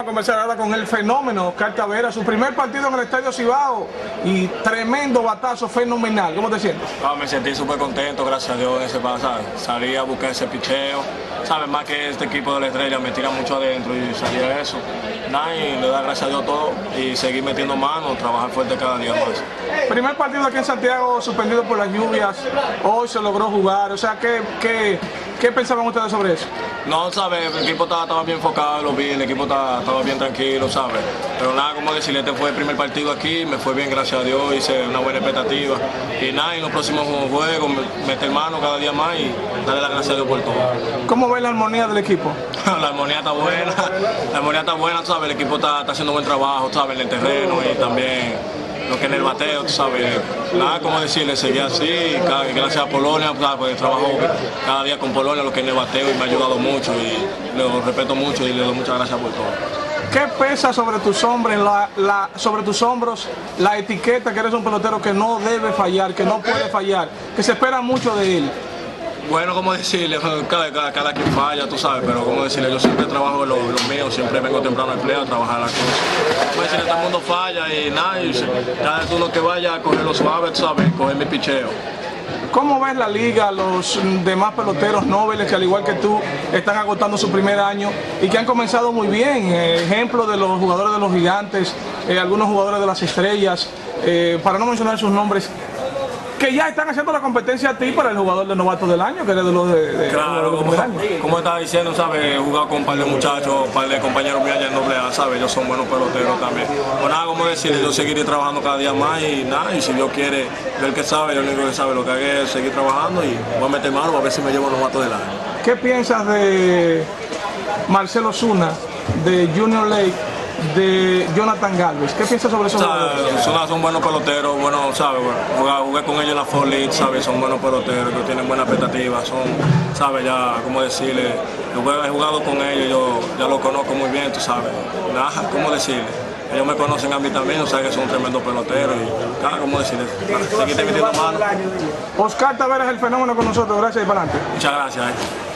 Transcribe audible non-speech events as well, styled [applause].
a conversar ahora con el fenómeno Oscar Tavera, su primer partido en el Estadio Cibao y tremendo batazo fenomenal. ¿Cómo te sientes? Ah, me sentí súper contento, gracias a Dios, ese pasaje. Salí a buscar ese picheo. Sabes, más que este equipo de la estrella me tira mucho adentro y salía eso. Nada, y le da gracias a Dios todo y seguir metiendo manos, trabajar fuerte cada día más. Primer partido aquí en Santiago suspendido por las lluvias, hoy se logró jugar, o sea, ¿qué, qué, qué pensaban ustedes sobre eso? No, sabes, el equipo estaba, estaba bien enfocado, lo vi, el equipo estaba, estaba bien tranquilo, sabes. Pero nada, como decirle, este fue el primer partido aquí, me fue bien, gracias a Dios, hice una buena expectativa. Y nada, en los próximos juegos, meter mano cada día más y darle las gracias a Dios por todo. ¿Cómo ves la armonía del equipo? [laughs] la armonía está buena, [laughs] la armonía está buena, sabes, el equipo está, está haciendo buen trabajo, sabes, en el terreno y también lo que en el bateo, tú sabes, nada como decirle, seguir así, gracias a Polonia, pues trabajo cada día con Polonia, lo que en el bateo y me ha ayudado mucho y lo respeto mucho y le doy muchas gracias por todo. ¿Qué pesa sobre tus hombros, la, sobre tus hombros la etiqueta que eres un pelotero que no debe fallar, que no puede fallar, que se espera mucho de él? Bueno, como decirle, cada, cada, quien falla, tú sabes, pero como decirle, yo siempre trabajo lo, lo mío, siempre vengo temprano al empleo a trabajar las cosas. Como decirle, todo el mundo falla y nada, y cada uno que vaya a coger lo suave, tú sabes, coger mi picheo. ¿Cómo ves la liga, los demás peloteros nobles que al igual que tú están agotando su primer año y que han comenzado muy bien? Eh, ejemplo de los jugadores de los gigantes, eh, algunos jugadores de las estrellas, eh, para no mencionar sus nombres, que ya están haciendo la competencia a ti para el jugador de novato del año, que eres de los de, de Claro, de como, primer año. como estaba diciendo, ¿sabes? He jugado con un par de muchachos, un par de compañeros míos allá en doble A, ¿sabes? Ellos son buenos peloteros también. Pues nada, como decirle, yo seguiré trabajando cada día más y nada, y si Dios quiere, el que sabe, yo el único que sabe lo que haga es seguir trabajando y voy a meter mano a ver si me llevo novato del año. ¿Qué piensas de Marcelo Zuna, de Junior Lake, de Jonathan Galvez? ¿Qué piensas sobre esos jugadores? ¿sabes? Son, son buenos peloteros, bueno, ¿sabes? Jugué, jugué con ellos en la Fall League, ¿sabes? Son buenos peloteros, que tienen buena expectativa, son, ¿sabes? Ya, como decirle, he jugado con ellos, yo ya los conozco muy bien, tú sabes. Nada, ¿cómo decirle? Ellos me conocen a mí también, o sea que son tremendos peloteros y, nada, ¿cómo decirle? Seguir metiendo mano. Oscar Taveras es el fenómeno con nosotros, gracias y para adelante. Muchas gracias. eh.